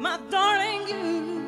my darling, you.